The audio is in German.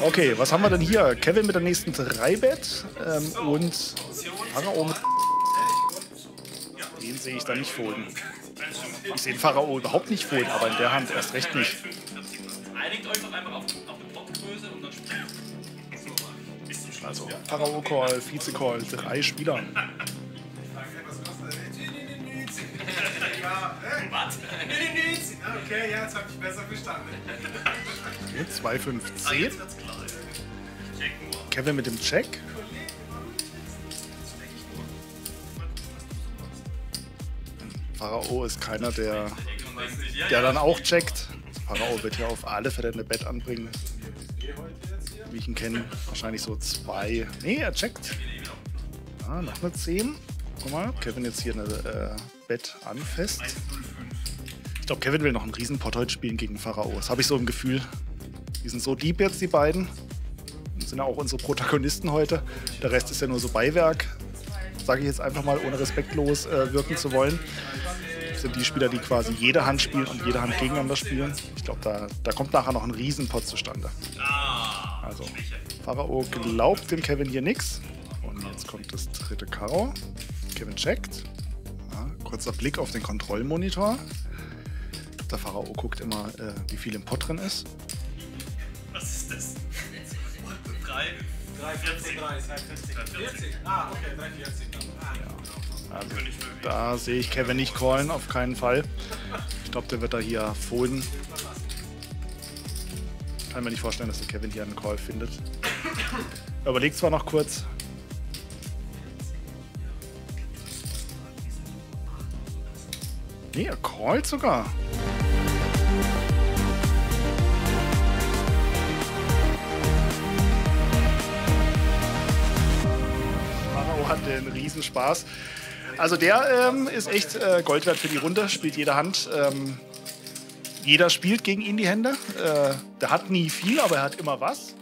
Okay, was haben wir denn hier? Kevin mit der nächsten 3-Bet ähm, und Pharao mit... Den sehe ich da nicht folgen. Ich sehe den Pharao überhaupt nicht folgen, aber in der Hand erst recht nicht. Einigt euch doch einfach auf, auf eine Potgröße und dann spielt. Also Pharao-Call, Vize-Call, drei Spieler. Was? Okay, ja, jetzt hab ich besser verstanden. 2, 5, Ah, 10. jetzt wird's klar. Check nur. Kevin mit dem Check. Pharao ist keiner, der, Ja, der dann auch checkt. Pharao wird ja auf alle Fälle eine Bet anbringen. Wie ich ihn kenne, wahrscheinlich so zwei. Nee, er checkt. Ah, noch eine 10. Guck mal, Kevin jetzt hier eine äh, Bet anfasst. Ich glaube, Kevin will noch einen Riesenpot heute spielen gegen Pharao. Das habe ich so im Gefühl. Die sind so deep jetzt, die beiden. Das sind ja auch unsere Protagonisten heute. Der Rest ist ja nur so Beiwerk. Sage ich jetzt einfach mal, ohne respektlos äh, wirken zu wollen. Das sind die Spieler, die quasi jede Hand spielen und jede Hand gegeneinander spielen. Ich glaube, da, da kommt nachher noch ein Riesenpot zustande. Also, Pharao glaubt dem Kevin hier nichts. Und jetzt kommt das dritte Karo. Kevin checkt. Ja, kurzer Blick auf den Kontrollmonitor. Der Pharao guckt immer, äh, wie viel im Pot drin ist. was ist das? Drei. 340, 340. 40? Ah, okay, 340. Ah, Also, da sehe ich Kevin nicht callen, auf keinen Fall. Ich glaube, der wird da hier folden. Kann mir nicht vorstellen, dass der Kevin hier einen Call findet. Er überlegt zwar noch kurz. Nee, er callt sogar. Pharao hat einen Riesenspaß. Also der ähm, ist echt äh, Gold wert für die Runde, spielt jede Hand. Ähm, jeder spielt gegen ihn die Hände. Äh, der hat nie viel, aber er hat immer was.